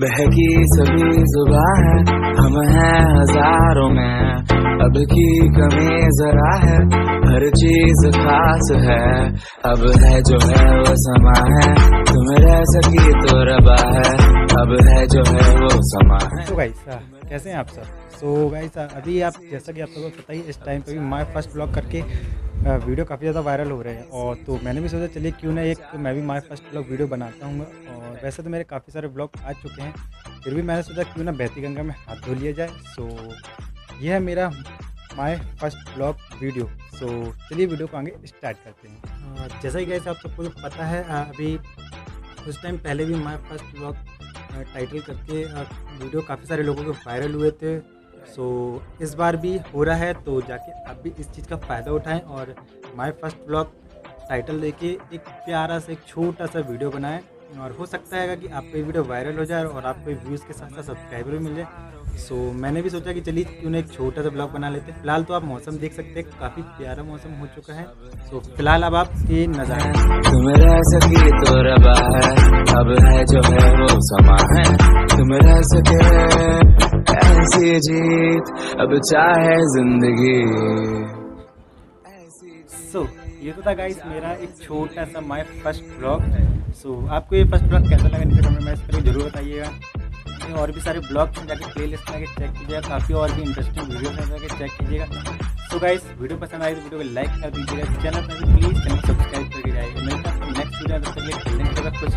बहकी सभी जुबा है हम हैं हज़ारों में। अब की कमी जरा है हर चीज़ खास है। अब है जो है वो समा है तुम रह सकी तो रबा है। अब है जो है वो समा है। तो गाइस कैसे हैं आप सब? सो so, गाइस अभी आप जैसा कि आप सबको पता ही इस टाइम पे भी माय फ़र्स्ट ब्लॉग करके वीडियो काफ़ी ज़्यादा वायरल हो रहे हैं और तो मैंने भी सोचा चलिए क्यों ना एक मैं भी माय फ़र्स्ट ब्लॉग वीडियो बनाता हूँ और वैसे तो मेरे काफ़ी सारे ब्लॉग आ चुके हैं, फिर भी मैंने सोचा क्यों ना बहती गंगा में हाथ धो लिया जाए। सो ये है मेरा my first blog video. So चलिए वीडियो को आगे स्टार्ट करते हैं। जैसा कि गैस आप सबको तो पता है अभी उस टाइम पहले भी माय फ़र्स्ट ब्लॉग टाइटल करके वीडियो काफ़ी सारे लोगों के वायरल हुए थे। सो so, इस बार भी हो रहा है तो जाके आप भी इस चीज़ का फ़ायदा उठाएँ और माय फ़र्स्ट ब्लॉग टाइटल देके एक प्यारा सा एक छोटा सा वीडियो बनाएँ। और हो सकता है कि आपको वीडियो वायरल हो जाए और आपको व्यूज़ के साथ साथ सब्सक्राइबर भी मिल जाए। सो so, मैंने भी सोचा कि चलिए क्यों ना एक छोटा सा ब्लॉग बना लेते हैं। फ़िलहाल तो आप मौसम देख सकते हैं काफ़ी प्यारा मौसम हो चुका है। सो so, फ़िलहाल अब आप ये नज़ारा। तुम रह सकी तो रबा है अब है जो है वो समा है। तुम रह सके ऐसी जीत अब चाहे ज़िंदगी। सो so, ये तो था गाइस मेरा एक छोटा सा माय फ़र्स्ट ब्लॉग सो आपको ये फ़र्स्ट ब्लॉग कैसा लगा नीचे कमेंट में ज़रूर बताइएगा। में और भी सारे ब्लॉग्स हैं जाके प्ले लिस्ट में चेक कीजिएगा काफ़ी और भी इंटरेस्टिंग वीडियो हैं जाके चेक कीजिएगा। सो गाइस वीडियो पसंद आई तो वीडियो को लाइक कर दीजिएगा। चैनल पर प्लीज़ चैनल सब्सक्राइब करके जाइएगा। है नेक्स्ट वीडियो तब तक खेलने के कुछ